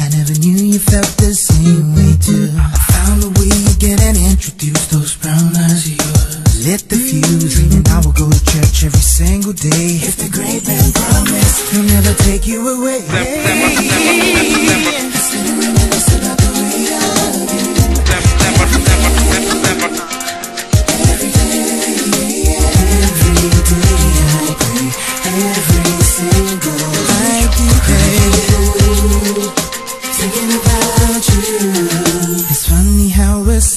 I never knew you felt the same way too. I found a way to get and introduce those brown eyes of yours. Lit the fuse, and I will go to church every single day. If the great man promised, he'll never take you away.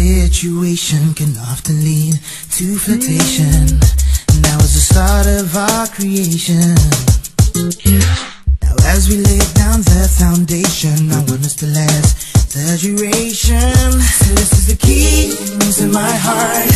Situation can often lead to flirtation. That was the start of our creation. Now, as we lay down the foundation, I want us to last the duration. So, this is the key to my heart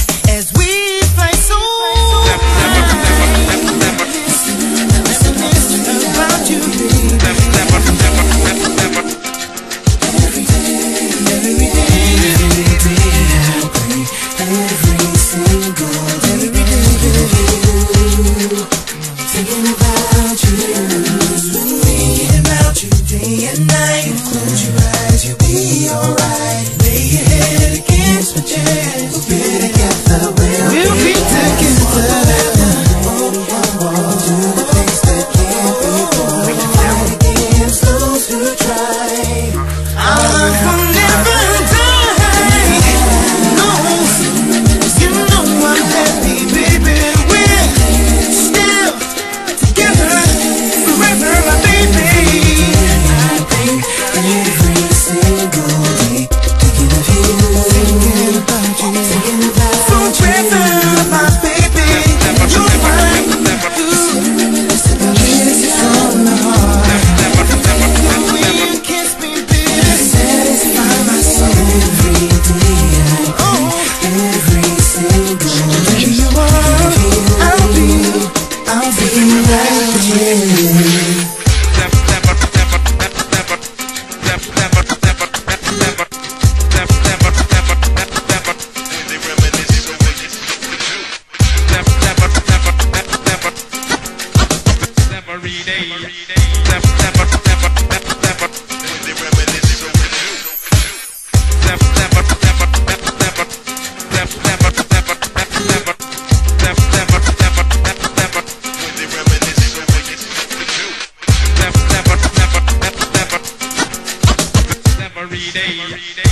every day.